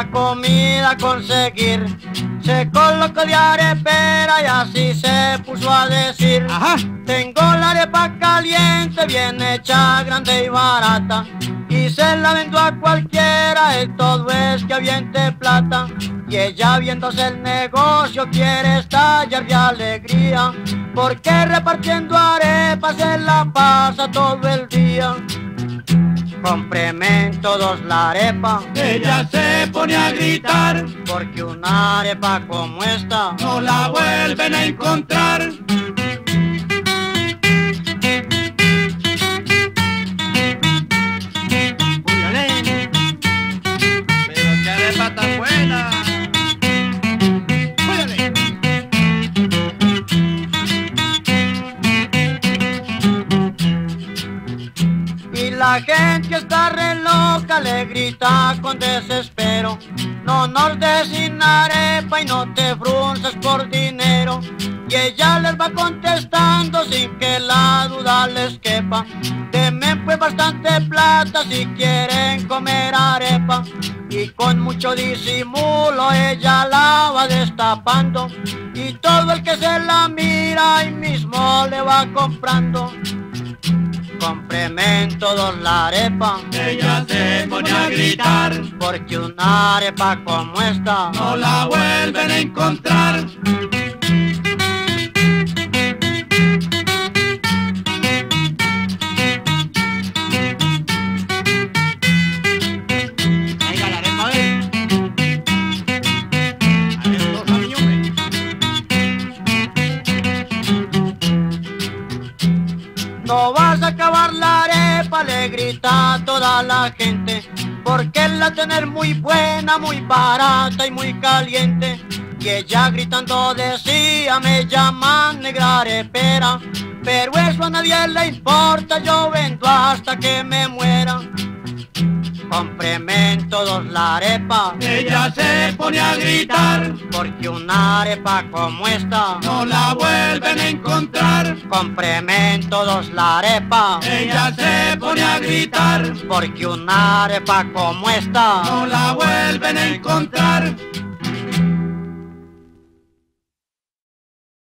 a conseguir. Se colocó de arepera y así se puso a decir. Ajá. Tengo la arepa caliente, bien hecha, grande y barata. Y se la vendo a cualquiera, el todo es que aviente plata. Y ella viéndose el negocio quiere estallar de alegría. Porque repartiendo arepas se la pasa todo el día. Cómpreme todos la arepa, Ella se pone a gritar, porque una arepa como esta no la vuelven a encontrar. Y la gente está re loca, le grita con desespero. No nos sin arepa y no te frunces por dinero. Y ella les va contestando sin que la duda les quepa. Deme pues bastante plata si quieren comer arepa. Y con mucho disimulo ella la va destapando. Y todo el que se la mira ahí mismo le va comprando. Cómpreme en todos la arepa, Ella se pone a gritar, porque una arepa como esta no la vuelven a encontrar. No vas a acabar la arepa, le grita a toda la gente, porque la tener muy buena, muy barata y muy caliente. Y ella gritando decía, me llaman negra arepera, pero eso a nadie le importa, yo vendo hasta que me muera. Cómpreme en todos la arepa, Ella se pone a gritar, porque una arepa como esta no la vuelven a encontrar. Cómpreme en todos la arepa, Ella se pone a gritar, porque una arepa como esta no la vuelven a encontrar.